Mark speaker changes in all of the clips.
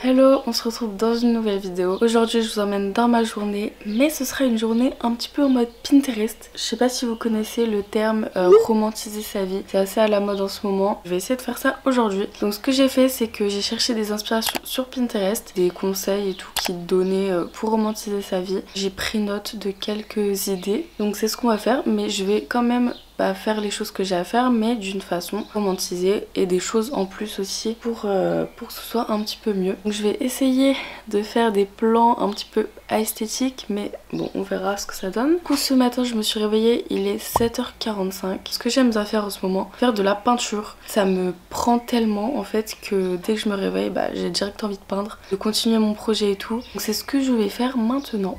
Speaker 1: Hello, on se retrouve dans une nouvelle vidéo. Aujourd'hui je vous emmène dans ma journée, mais ce sera une journée un petit peu en mode Pinterest. Je sais pas si vous connaissez le terme euh, romantiser sa vie, c'est assez à la mode en ce moment. Je vais essayer de faire ça aujourd'hui. Donc ce que j'ai fait c'est que j'ai cherché des inspirations sur Pinterest, des conseils et tout qui donnaient euh, pour romantiser sa vie. J'ai pris note de quelques idées, donc c'est ce qu'on va faire, mais je vais quand même faire les choses que j'ai à faire mais d'une façon romantisée et des choses en plus aussi pour, euh, pour que ce soit un petit peu mieux. Donc je vais essayer de faire des plans un petit peu esthétiques mais bon on verra ce que ça donne. Du coup ce matin je me suis réveillée, il est 7h45. Ce que j'aime bien faire en ce moment, faire de la peinture. Ça me prend tellement en fait que dès que je me réveille bah, j'ai direct envie de peindre, de continuer mon projet et tout. Donc c'est ce que je vais faire maintenant.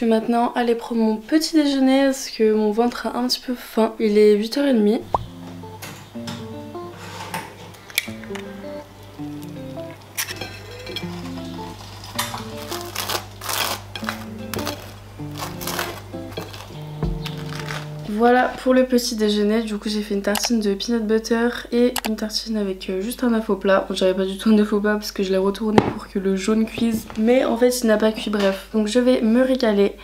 Speaker 1: Vais maintenant aller prendre mon petit déjeuner parce que mon ventre a un petit peu faim. Il est 8h30. Voilà pour le petit déjeuner, du coup j'ai fait une tartine de peanut butter et une tartine avec euh, juste un œuf au plat. Bon, J'avais pas du tout un œuf au plat parce que je l'ai retourné pour que le jaune cuise, mais en fait il n'a pas cuit bref. Donc je vais me régaler.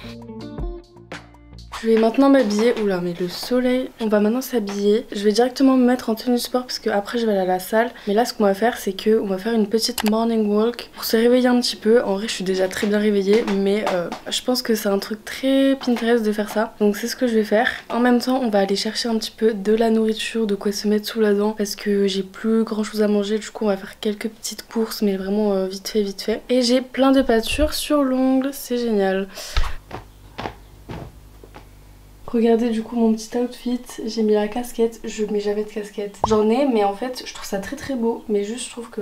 Speaker 1: Je vais maintenant m'habiller. Oula, mais le soleil. On va maintenant s'habiller. Je vais directement me mettre en tenue sport parce que après je vais aller à la salle. Mais là, ce qu'on va faire, c'est que on va faire une petite morning walk pour se réveiller un petit peu. En vrai, je suis déjà très bien réveillée, mais euh, je pense que c'est un truc très Pinterest de faire ça. Donc c'est ce que je vais faire. En même temps, on va aller chercher un petit peu de la nourriture, de quoi se mettre sous la dent parce que j'ai plus grand chose à manger. Du coup, on va faire quelques petites courses, mais vraiment euh, vite fait, vite fait. Et j'ai plein de pâtures sur l'ongle, c'est génial. Regardez du coup mon petit outfit, j'ai mis la casquette, je mets jamais de casquette. J'en ai mais en fait je trouve ça très très beau mais juste je trouve que,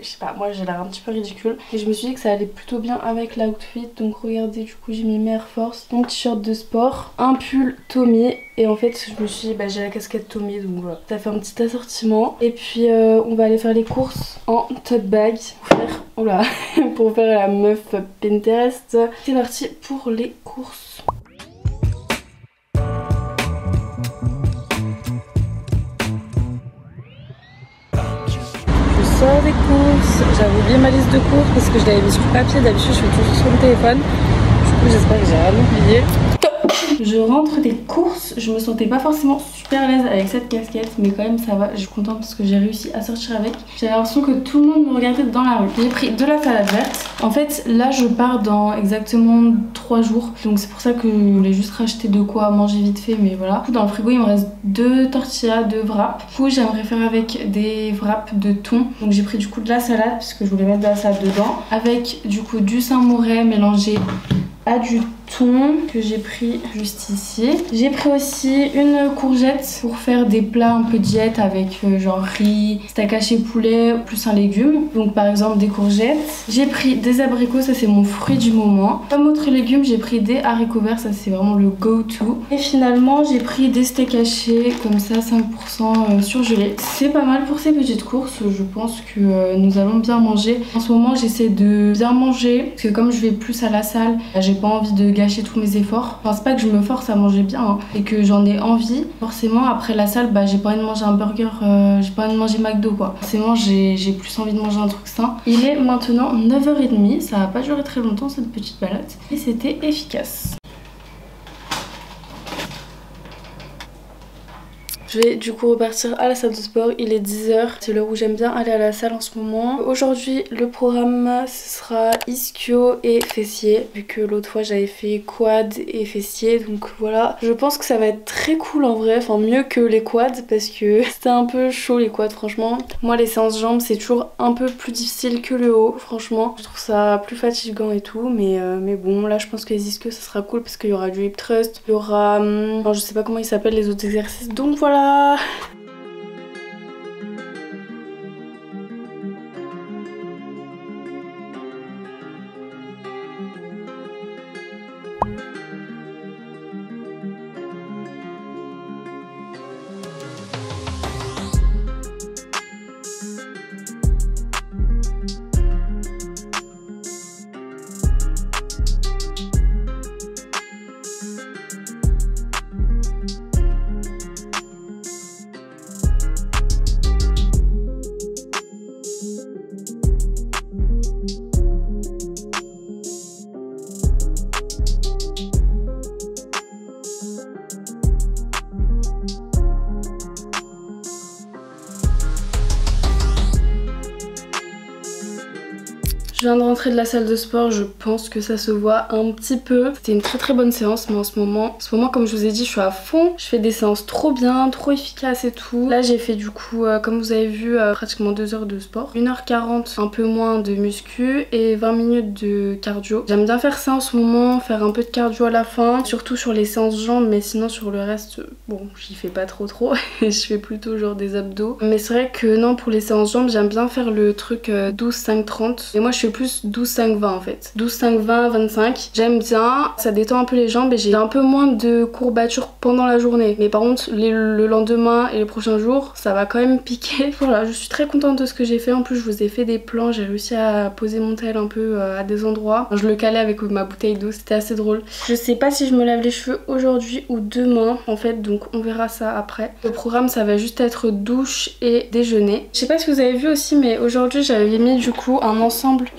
Speaker 1: je sais pas, moi j'ai l'air un petit peu ridicule. Et je me suis dit que ça allait plutôt bien avec l'outfit donc regardez du coup j'ai mis mes Air Force, mon t-shirt de sport, un pull Tommy et en fait je me suis dit bah j'ai la casquette Tommy donc voilà. Ça fait un petit assortiment et puis euh, on va aller faire les courses en tote bag pour faire, oula, pour faire la meuf Pinterest. C'est parti pour les courses. J'avais oublié ma liste de courses parce que je l'avais mis sur papier. D'habitude, je suis toujours sur le téléphone. Du coup, j'espère que j'ai rien oublié. Je rentre des courses, je me sentais pas forcément super à l'aise avec cette casquette mais quand même ça va, je suis contente parce que j'ai réussi à sortir avec. J'ai l'impression que tout le monde me regardait dans la rue. J'ai pris de la salade verte. En fait là je pars dans exactement 3 jours donc c'est pour ça que je voulais juste racheter de quoi manger vite fait mais voilà. Dans le frigo il me reste deux tortillas, deux wraps. Du coup j'aimerais faire avec des wraps de thon. Donc j'ai pris du coup de la salade puisque je voulais mettre de la salade dedans. Avec du coup du Saint-Mouret mélangé à du que j'ai pris juste ici. J'ai pris aussi une courgette pour faire des plats un peu diète avec euh, genre riz, steak haché poulet plus un légume. Donc par exemple des courgettes. J'ai pris des abricots, ça c'est mon fruit du moment. Comme autre légume, j'ai pris des haricots verts, ça c'est vraiment le go-to. Et finalement, j'ai pris des steaks hachés comme ça 5% euh, surgelés. C'est pas mal pour ces petites courses, je pense que euh, nous allons bien manger. En ce moment, j'essaie de bien manger parce que comme je vais plus à la salle, j'ai pas envie de gâcher tous mes efforts. Pas que je me force à manger bien hein, et que j'en ai envie. Forcément, après la salle, bah, j'ai pas envie de manger un burger, euh, j'ai pas envie de manger McDo quoi. Forcément, j'ai plus envie de manger un truc sain. Il est maintenant 9h30, ça va pas durer très longtemps cette petite balade et c'était efficace. Je vais du coup repartir à la salle de sport, il est 10h, c'est l'heure où j'aime bien aller à la salle en ce moment. Aujourd'hui le programme ce sera ischio et fessier, vu que l'autre fois j'avais fait quad et fessier, donc voilà. Je pense que ça va être très cool en vrai, enfin mieux que les quads parce que c'était un peu chaud les quads franchement. Moi les séances jambes c'est toujours un peu plus difficile que le haut, franchement. Je trouve ça plus fatigant et tout, mais, euh, mais bon là je pense que les ischios ça sera cool parce qu'il y aura du hip thrust, il y aura... Hum, je sais pas comment ils s'appellent les autres exercices, donc voilà uh, Je viens de rentrer de la salle de sport, je pense que ça se voit un petit peu. C'était une très très bonne séance mais en ce moment, en ce moment comme je vous ai dit je suis à fond. Je fais des séances trop bien, trop efficaces et tout. Là j'ai fait du coup euh, comme vous avez vu euh, pratiquement 2 heures de sport. 1h40 un peu moins de muscu et 20 minutes de cardio. J'aime bien faire ça en ce moment, faire un peu de cardio à la fin, surtout sur les séances jambes mais sinon sur le reste bon j'y fais pas trop trop. je fais plutôt genre des abdos. Mais c'est vrai que non pour les séances jambes j'aime bien faire le truc 12-5-30 euh, et moi je fais plus 12-5-20 en fait. 12-5-20, 25. J'aime bien, ça détend un peu les jambes et j'ai un peu moins de courbatures pendant la journée. Mais par contre, le lendemain et les prochains jours, ça va quand même piquer. Voilà, je suis très contente de ce que j'ai fait. En plus, je vous ai fait des plans, j'ai réussi à poser mon tel un peu euh, à des endroits. Je le calais avec ma bouteille d'eau, c'était assez drôle. Je sais pas si je me lave les cheveux aujourd'hui ou demain en fait, donc on verra ça après. Le programme, ça va juste être douche et déjeuner. Je sais pas si vous avez vu aussi, mais aujourd'hui, j'avais mis du coup un ensemble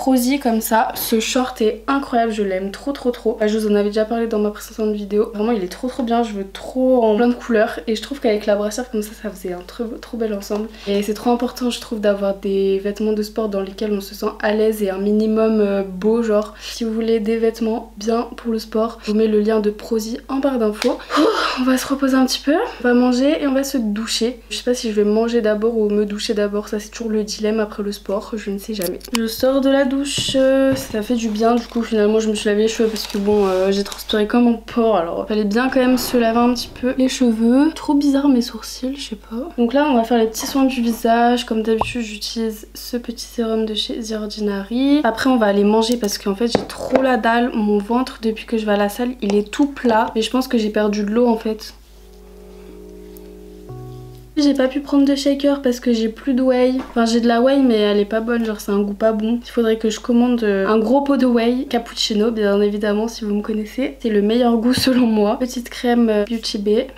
Speaker 1: Prosy comme ça. Ce short est incroyable, je l'aime trop trop trop. Je vous en avais déjà parlé dans ma précédente vidéo. Vraiment il est trop trop bien, je veux trop en plein de couleurs. Et je trouve qu'avec la brassière comme ça, ça faisait un trop, trop bel ensemble. Et c'est trop important je trouve d'avoir des vêtements de sport dans lesquels on se sent à l'aise et un minimum euh, beau. Genre si vous voulez des vêtements bien pour le sport, je vous mets le lien de Prosy en barre d'infos. on va se reposer un petit peu, on va manger et on va se doucher. Je sais pas si je vais manger d'abord ou me doucher d'abord, ça c'est toujours le dilemme après le sport, je ne sais jamais. Je sors de la douche, euh, ça fait du bien du coup finalement je me suis lavé les cheveux parce que bon euh, j'ai transpiré comme un porc alors fallait bien quand même se laver un petit peu les cheveux. Trop bizarre mes sourcils, je sais pas. Donc là on va faire les petits soins du visage, comme d'habitude j'utilise ce petit sérum de chez The Ordinary. Après on va aller manger parce qu'en fait j'ai trop la dalle, mon ventre depuis que je vais à la salle il est tout plat mais je pense que j'ai perdu de l'eau en fait j'ai pas pu prendre de shaker parce que j'ai plus de whey. Enfin j'ai de la whey mais elle est pas bonne, genre c'est un goût pas bon. Il faudrait que je commande euh, un gros pot de whey cappuccino bien évidemment si vous me connaissez. C'est le meilleur goût selon moi. Petite crème euh, Beauty Bay.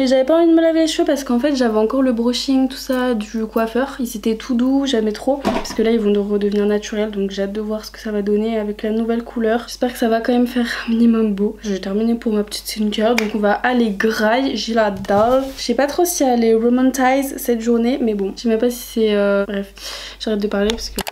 Speaker 1: Mais j'avais pas envie de me laver les cheveux parce qu'en fait j'avais encore le brushing tout ça du coiffeur. Ils étaient tout doux, j'aimais trop. Parce que là ils vont redevenir naturels donc j'ai hâte de voir ce que ça va donner avec la nouvelle couleur. J'espère que ça va quand même faire minimum beau. Je vais terminer pour ma petite skincare donc on va aller graille. J'ai la dalle. Je sais pas trop si elle est romantise cette journée mais bon. Je sais même pas si c'est... Euh... Bref, j'arrête de parler parce que...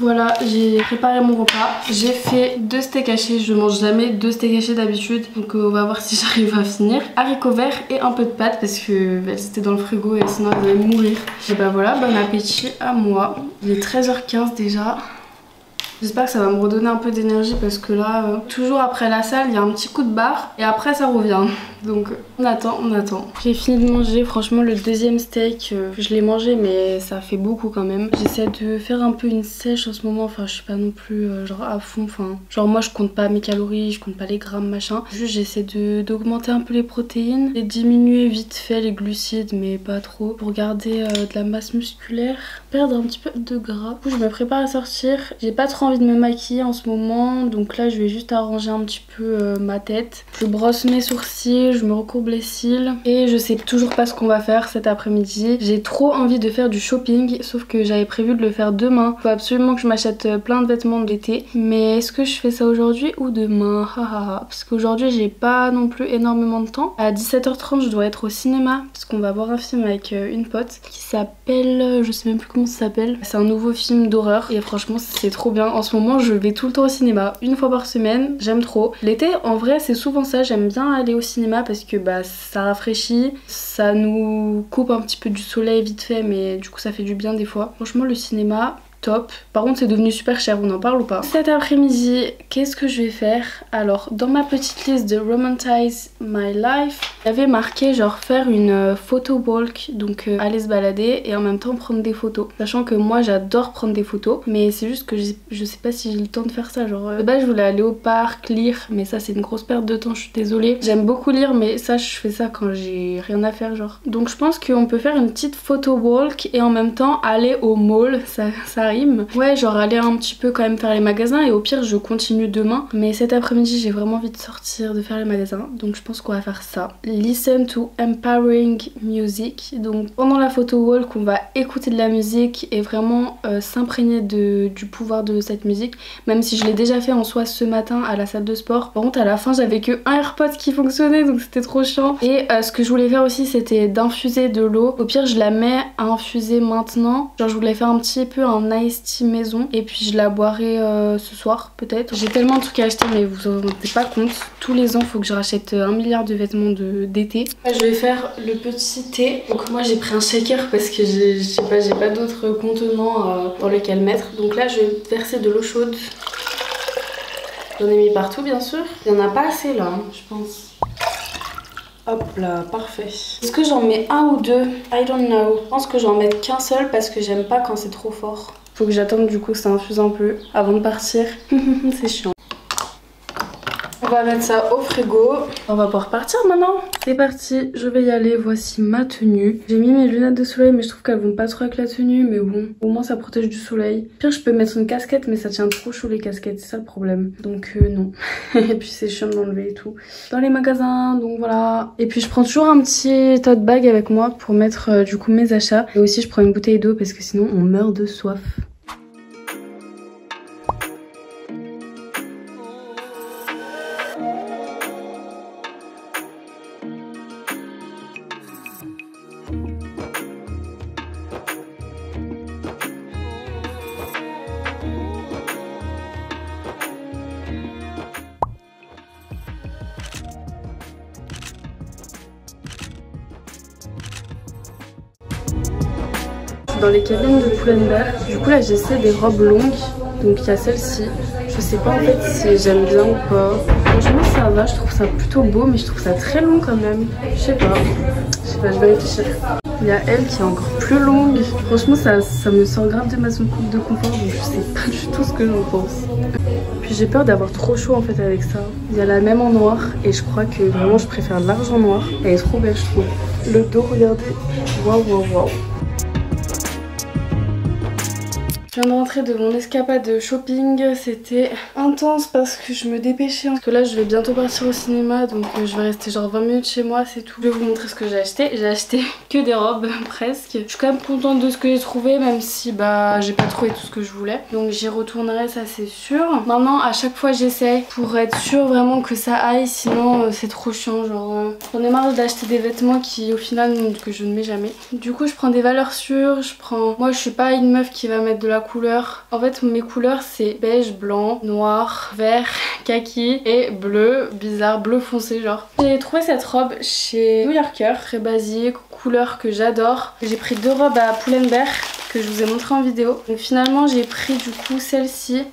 Speaker 1: Voilà, j'ai préparé mon repas. J'ai fait deux steaks hachés. Je mange jamais deux steaks hachés d'habitude. Donc euh, on va voir si j'arrive à finir. Haricots verts et un peu de pâtes parce que bah, c'était dans le frigo et sinon elles allaient mourir. Et bah voilà, bon appétit à moi. Il est 13h15 déjà. J'espère que ça va me redonner un peu d'énergie parce que là, euh, toujours après la salle, il y a un petit coup de barre et après ça revient. Donc on attend, on attend. J'ai fini de manger, franchement le deuxième steak, euh, je l'ai mangé mais ça fait beaucoup quand même. J'essaie de faire un peu une sèche en ce moment, enfin je suis pas non plus euh, genre à fond. Enfin genre moi je compte pas mes calories, je compte pas les grammes machin. Juste j'essaie d'augmenter un peu les protéines et diminuer vite fait les glucides mais pas trop pour garder de la masse musculaire, perdre un petit peu de gras. Du coup je me prépare à sortir, j'ai pas trop envie de me maquiller en ce moment donc là je vais juste arranger un petit peu euh, ma tête. Je brosse mes sourcils, je me recourbe les cils et je sais toujours pas ce qu'on va faire cet après-midi. J'ai trop envie de faire du shopping sauf que j'avais prévu de le faire demain. Faut absolument que je m'achète euh, plein de vêtements d'été mais est-ce que je fais ça aujourd'hui ou demain? Parce qu'aujourd'hui j'ai pas non plus énormément de temps. À 17h30 je dois être au cinéma parce qu'on va voir un film avec euh, une pote qui s'appelle, je sais même plus comment ça s'appelle. C'est un nouveau film d'horreur et franchement c'est trop bien en ce moment je vais tout le temps au cinéma, une fois par semaine, j'aime trop. L'été en vrai c'est souvent ça, j'aime bien aller au cinéma parce que bah ça rafraîchit, ça nous coupe un petit peu du soleil vite fait mais du coup ça fait du bien des fois. Franchement le cinéma top. Par contre c'est devenu super cher, on en parle ou pas Cet après-midi, qu'est-ce que je vais faire? Alors dans ma petite liste de Romantise My Life, j'avais marqué genre faire une euh, photo walk, donc euh, aller se balader et en même temps prendre des photos. Sachant que moi j'adore prendre des photos, mais c'est juste que je sais pas si j'ai le temps de faire ça. Genre euh, de base je voulais aller au parc, lire, mais ça c'est une grosse perte de temps, je suis désolée. J'aime beaucoup lire, mais ça je fais ça quand j'ai rien à faire genre. Donc je pense qu'on peut faire une petite photo walk et en même temps aller au mall, ça, ça Ouais, genre aller un petit peu quand même faire les magasins et au pire je continue demain. Mais cet après-midi j'ai vraiment envie de sortir, de faire les magasins. Donc je pense qu'on va faire ça. Listen to empowering music. Donc pendant la photo wall qu'on va écouter de la musique et vraiment euh, s'imprégner du pouvoir de cette musique. Même si je l'ai déjà fait en soi ce matin à la salle de sport. Par contre à la fin j'avais que un AirPod qui fonctionnait donc c'était trop chiant. Et euh, ce que je voulais faire aussi c'était d'infuser de l'eau. Au pire je la mets à infuser maintenant. Genre je voulais faire un petit peu un ice tea maison et puis je la boirai euh, ce soir peut-être. J'ai tellement de trucs à acheter mais vous en rendez pas compte. Tous les ans faut que je rachète un milliard de vêtements d'été. je vais faire le petit thé. Donc moi j'ai pris un shaker parce que j'ai pas, pas d'autres contenants euh, dans lesquels mettre. Donc là je vais verser de l'eau chaude. J'en ai mis partout bien sûr. Il n'y en a pas assez là hein, je pense. Hop là, parfait. Est-ce que j'en mets un ou deux? I don't know. Je pense que j'en mets qu'un seul parce que j'aime pas quand c'est trop fort. Faut que j'attende du coup que ça infuse un peu avant de partir. c'est chiant. On va mettre ça au frigo. On va pouvoir partir maintenant. C'est parti, je vais y aller. Voici ma tenue. J'ai mis mes lunettes de soleil mais je trouve qu'elles vont pas trop avec la tenue. Mais bon, au moins ça protège du soleil. Pire, je peux mettre une casquette mais ça tient trop chaud les casquettes. C'est ça le problème. Donc euh, non. et puis c'est chiant de l'enlever et tout. Dans les magasins, donc voilà. Et puis je prends toujours un petit tote bag avec moi pour mettre euh, du coup mes achats. Et aussi je prends une bouteille d'eau parce que sinon on meurt de soif. Du coup là j'essaie des robes longues. Donc il y a celle-ci. Je sais pas en fait si j'aime bien ou pas. Franchement ça va, je trouve ça plutôt beau mais je trouve ça très long quand même. Je sais pas. Je sais pas, je vais réfléchir. Il y a elle qui est encore plus longue. Franchement ça, ça me sort grave de ma zone de confort donc je sais pas du tout ce que j'en pense. Puis j'ai peur d'avoir trop chaud en fait avec ça. Il y a la même en noir et je crois que vraiment je préfère l'argent noir. Elle est trop belle je trouve. Le dos regardez. Waouh waouh waouh. Je viens de rentrer de mon escapade de shopping, c'était intense parce que je me dépêchais. Parce que là je vais bientôt partir au cinéma donc euh, je vais rester genre 20 minutes chez moi, c'est tout. Je vais vous montrer ce que j'ai acheté. J'ai acheté que des robes presque. Je suis quand même contente de ce que j'ai trouvé même si bah j'ai pas trouvé tout ce que je voulais. Donc j'y retournerai ça c'est sûr. Maintenant à chaque fois j'essaye pour être sûre vraiment que ça aille sinon euh, c'est trop chiant genre euh, j'en ai marre d'acheter des vêtements qui au final que je ne mets jamais. Du coup je prends des valeurs sûres, je prends... Moi je suis pas une meuf qui va mettre de la En fait mes couleurs c'est beige, blanc, noir, vert, kaki et bleu, bizarre, bleu foncé genre. J'ai trouvé cette robe chez New Yorker, très basique, couleur que j'adore. J'ai pris deux robes à Pull&Bear que je vous ai montré en vidéo. Donc finalement j'ai pris du coup celle-ci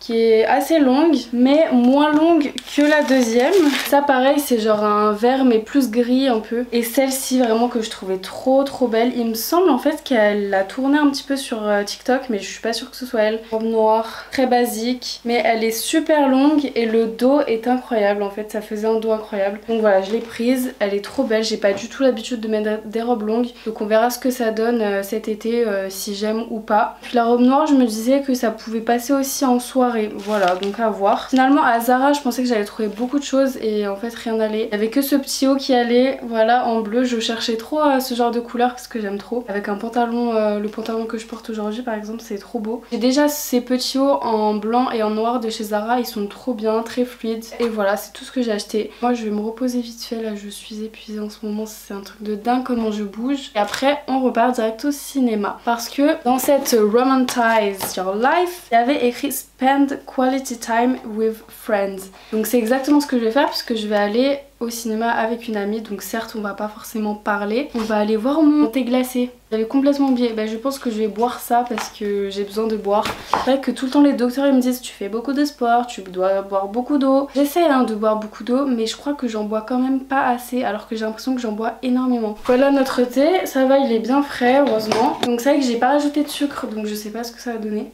Speaker 1: qui est assez longue mais moins longue que la deuxième. Ça pareil c'est genre un vert mais plus gris un peu. Et celle-ci vraiment que je trouvais trop trop belle. Il me semble en fait qu'elle a tourné un petit peu sur euh, TikTok mais je suis pas sûre que ce soit elle. Robe noire, très basique mais elle est super longue et le dos est incroyable en fait. Ça faisait un dos incroyable. Donc voilà je l'ai prise, elle est trop belle. J'ai pas du tout l'habitude de mettre des robes longues. Donc on verra ce que ça donne euh, cet été euh, si j'aime ou pas. Puis la robe noire je me disais que ça pouvait passer aussi en soirée voilà, donc à voir. Finalement, à Zara, je pensais que j'allais trouver beaucoup de choses et en fait, rien n'allait. Il y avait que ce petit haut qui allait, voilà, en bleu. Je cherchais trop euh, ce genre de couleur parce que j'aime trop. Avec un pantalon, euh, le pantalon que je porte aujourd'hui, par exemple, c'est trop beau. J'ai déjà ces petits hauts en blanc et en noir de chez Zara. Ils sont trop bien, très fluides. Et voilà, c'est tout ce que j'ai acheté. Moi, je vais me reposer vite fait. Là, je suis épuisée en ce moment. C'est un truc de dingue comment je bouge. Et après, on repart direct au cinéma. Parce que dans cette Romanticize Your Life, il y avait écrit Spend quality time with friends. Donc c'est exactement ce que je vais faire puisque je vais aller au cinéma avec une amie. Donc certes on va pas forcément parler. On va aller voir mon thé glacé. J'avais complètement oublié. Ben, je pense que je vais boire ça parce que j'ai besoin de boire. C'est vrai que tout le temps les docteurs ils me disent tu fais beaucoup de sport, tu dois boire beaucoup d'eau. J'essaie hein, de boire beaucoup d'eau mais je crois que j'en bois quand même pas assez alors que j'ai l'impression que j'en bois énormément. Voilà notre thé. Ça va il est bien frais heureusement. Donc c'est vrai que j'ai pas rajouté de sucre donc je sais pas ce que ça va donner.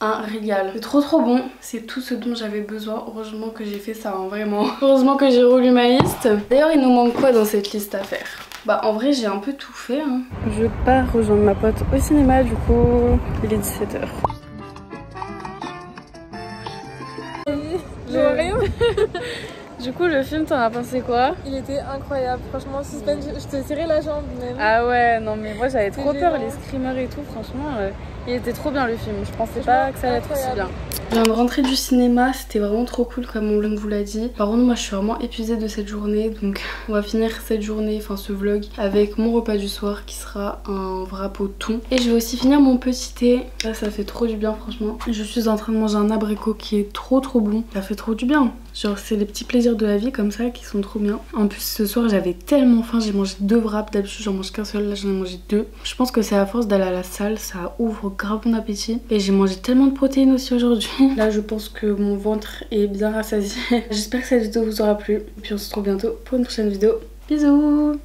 Speaker 1: Un régal. C'est trop trop bon. C'est tout ce dont j'avais besoin. Heureusement que j'ai fait ça, hein, vraiment. Heureusement que j'ai relu ma liste. D'ailleurs, il nous manque quoi dans cette liste à faire? Bah en vrai j'ai un peu tout fait hein. Je pars rejoindre ma pote au cinéma du coup il est 17h. Je vois rien Du coup, le film, t'en as pensé quoi?
Speaker 2: Il était incroyable, franchement, suspense, je te serrais la jambe même.
Speaker 1: Ah ouais, non mais moi j'avais trop peur, les screamers et tout, franchement, euh, il était trop bien le film, je pensais pas que ça allait être aussi bien. Je viens de rentrer du cinéma, c'était vraiment trop cool comme on vous l'a dit. Par contre moi je suis vraiment épuisée de cette journée donc on va finir cette journée, enfin ce vlog avec mon repas du soir qui sera un wrap au thon. Et je vais aussi finir mon petit thé, là ça fait trop du bien franchement. Je suis en train de manger un abricot qui est trop trop bon, ça fait trop du bien. Genre c'est les petits plaisirs de la vie comme ça qui sont trop bien. En plus ce soir j'avais tellement faim, j'ai mangé deux wraps, d'habitude j'en mange qu'un seul, là j'en ai mangé deux. Je pense que c'est à force d'aller à la salle, ça ouvre grave mon appétit. Et j'ai mangé tellement de protéines aussi aujourd'hui. Là je pense que mon ventre est bien rassasié. J'espère que cette vidéo vous aura plu. Et puis on se retrouve bientôt pour une prochaine vidéo. Bisous